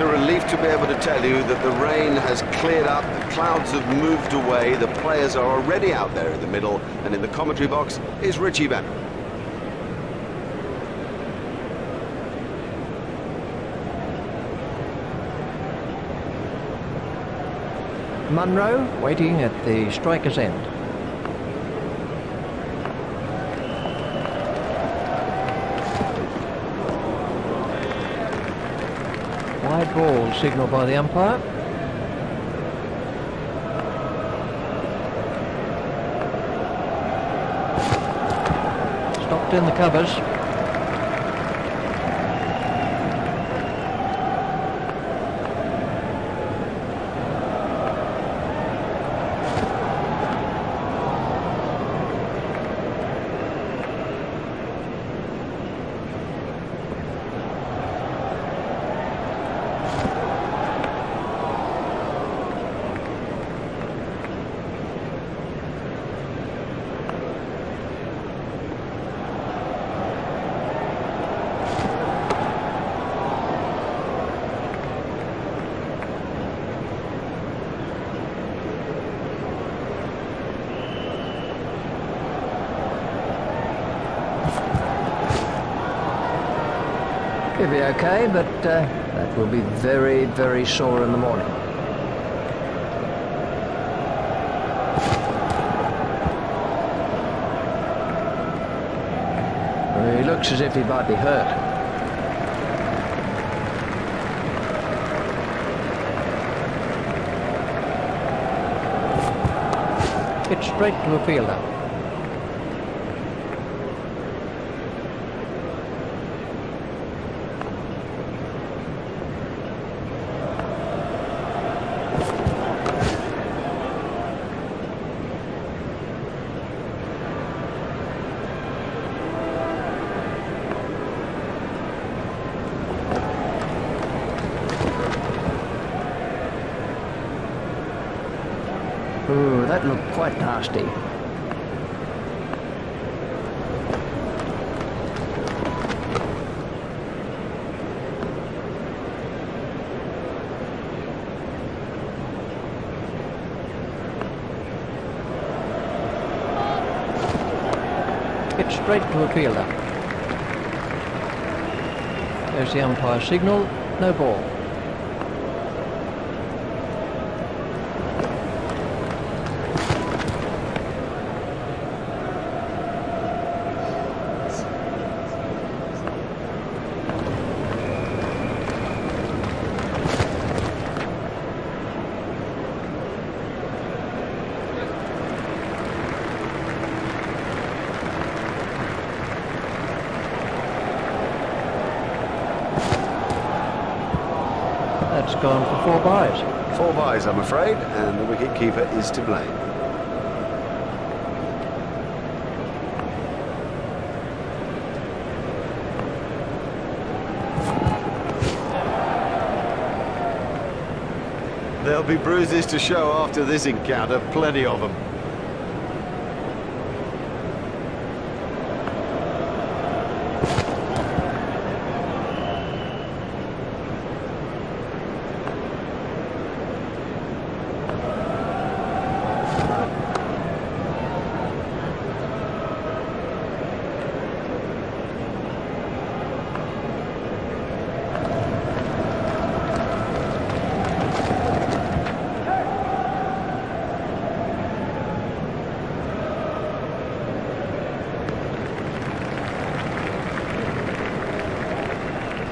It's a relief to be able to tell you that the rain has cleared up, the clouds have moved away, the players are already out there in the middle, and in the commentary box is Richie Benaud. Munro waiting at the striker's end. Ball signalled by the umpire. Stopped in the covers. He'll be okay, but uh, that will be very, very sore in the morning. He looks as if he might be hurt. It's straight to a fielder. Ooh, that looked quite nasty. Hit straight to a fielder. There's the umpire signal, no ball. That's gone for four byes. Four byes, I'm afraid, and the wicket-keeper is to blame. There'll be bruises to show after this encounter, plenty of them.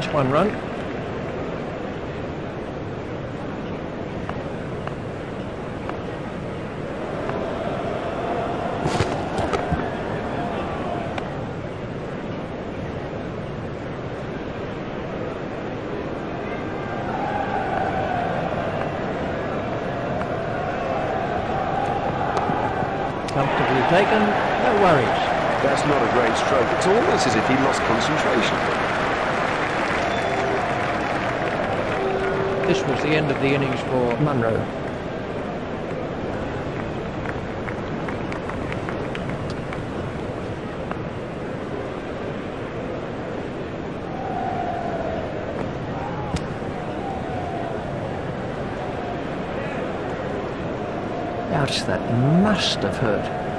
Just one run. Comfortably taken, no worries. That's not a great stroke. It's almost as if he lost concentration. This was the end of the innings for Munro. Ouch, that must have hurt.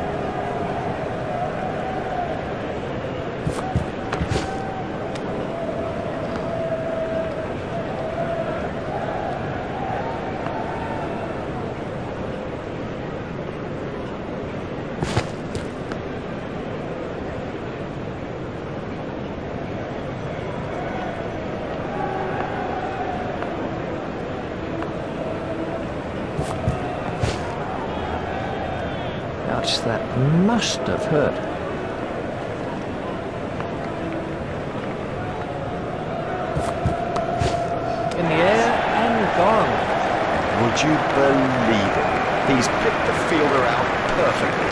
That must have hurt. In the air and gone. Would you believe it? He's picked the fielder out perfectly.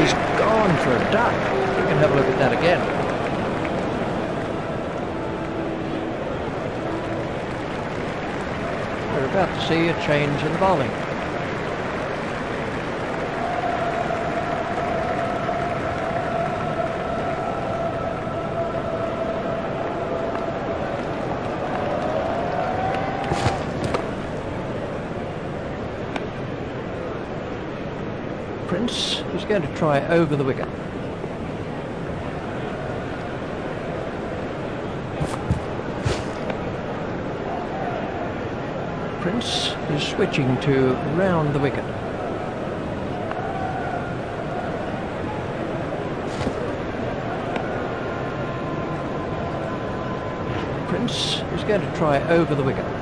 He's gone for a duck. We can have a look at that again. We're about to see a change in the bowling. Prince is going to try over the wicket. Prince is switching to round the wicket. Prince is going to try over the wicket.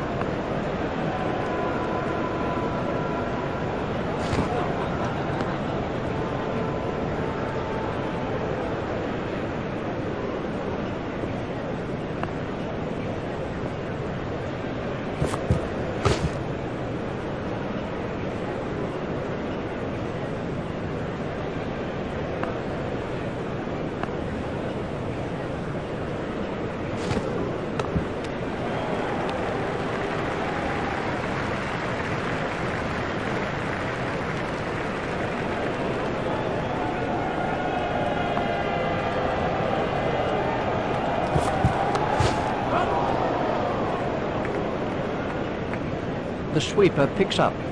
The sweeper picks up.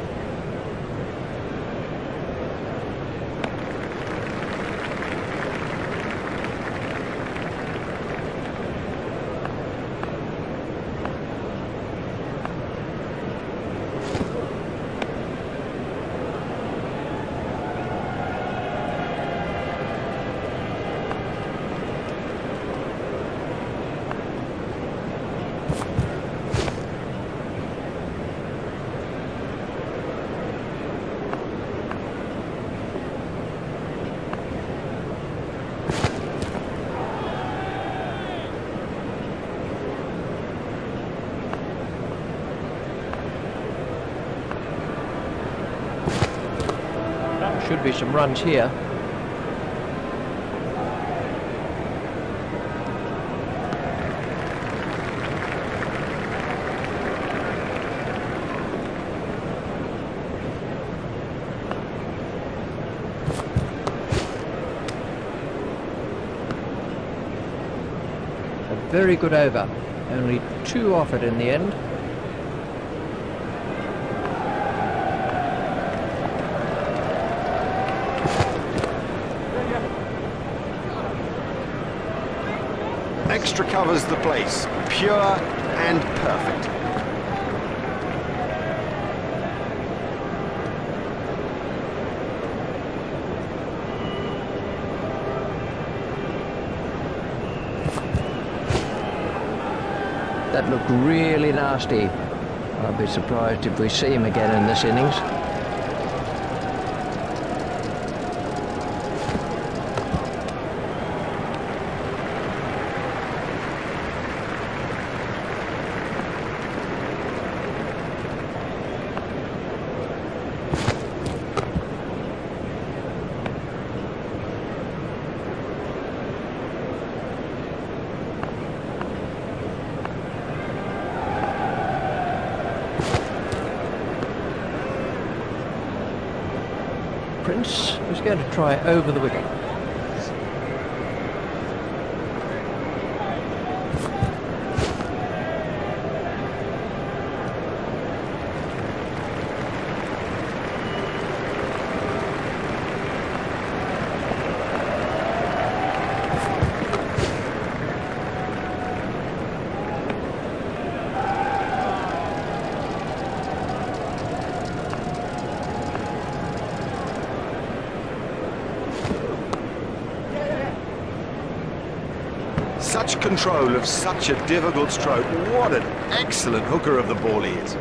Be some runs here. A very good over. Only two off it in the end. Extra covers the place. Pure and perfect. That looked really nasty. I'd be surprised if we see him again in this innings. Prince is going to try over the wicket. Such control of such a difficult stroke. What an excellent hooker of the ball he is.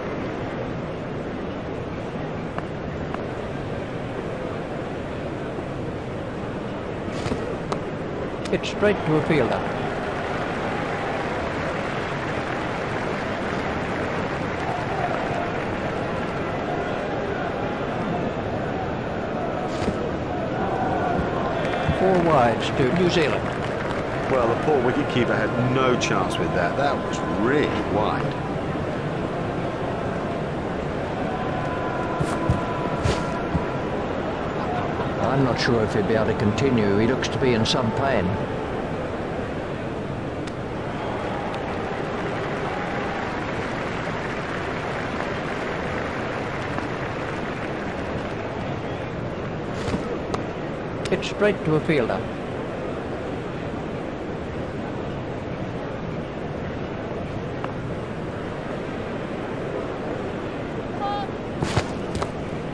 Hit straight to a fielder. Four wides to New Zealand. Well, the poor wicketkeeper had no chance with that. That was really wide. I'm not sure if he'd be able to continue. He looks to be in some pain. Hit straight to a fielder.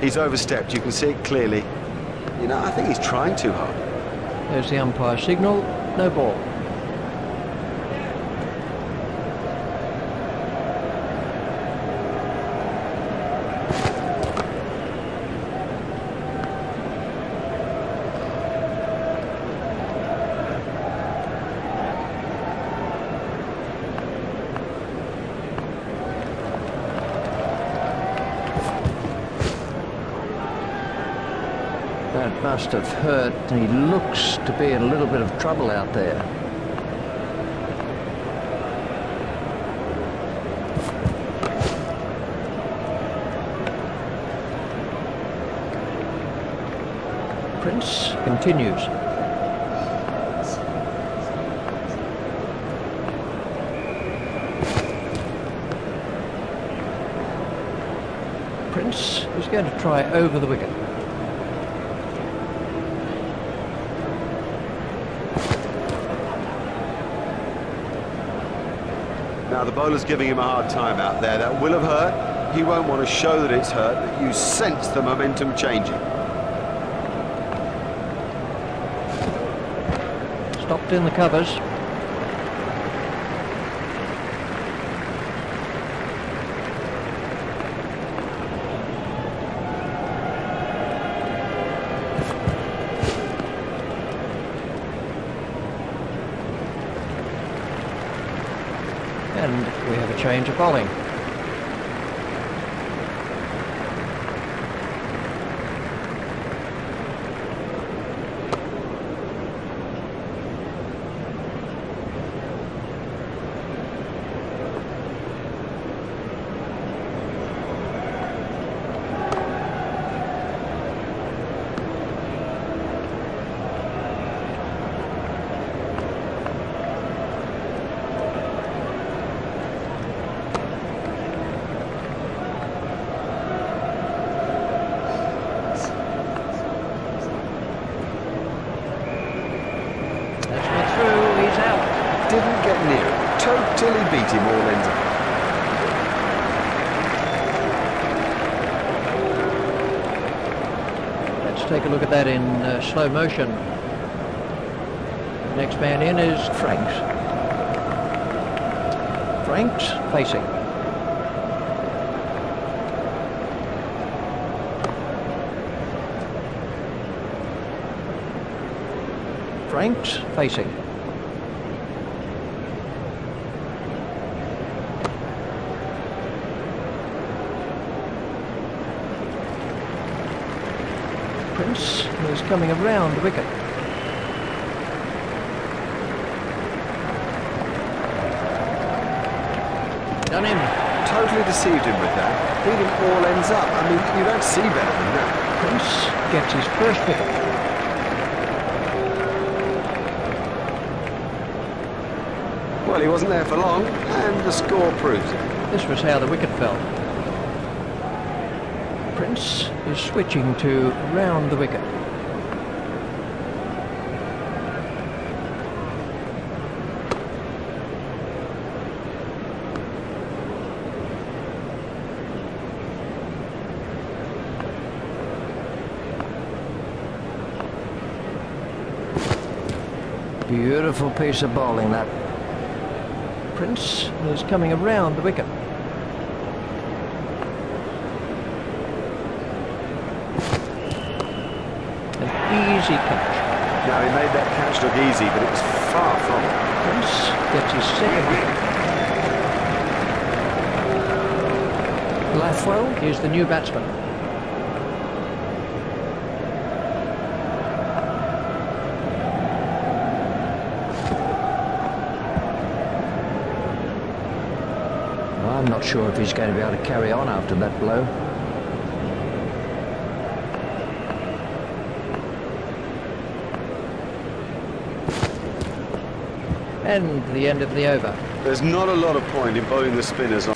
He's overstepped. You can see it clearly. You know, I think he's trying too hard. There's the umpire signal. No ball. That must have hurt. He looks to be in a little bit of trouble out there. Prince continues. Prince is going to try over the wicket. Now, the bowler's giving him a hard time out there. That will have hurt. He won't want to show that it's hurt, but you sense the momentum changing. Stopped in the covers. And we have a change of bowling. That's not through. He's out. Didn't get near it. Ends up. Let's take a look at that in uh, slow motion. Next man in is Franks. Franks facing. Franks facing. Prince is coming around the wicket. Done him. Totally deceived him with that. Beat him all ends up. I mean, you don't see better than that. Prince gets his first wicket. Well, he wasn't there for long, and the score proves it. This was how the wicket fell. Prince is switching to round the wicket. Beautiful piece of bowling that. Prince is coming around the wicket. An easy catch. Now, he made that catch look easy, but it was far from it. Prince gets his second wicket. Lathwell is the new batsman. I'm not sure if he's going to be able to carry on after that blow. And the end of the over. There's not a lot of point in bowling the spinners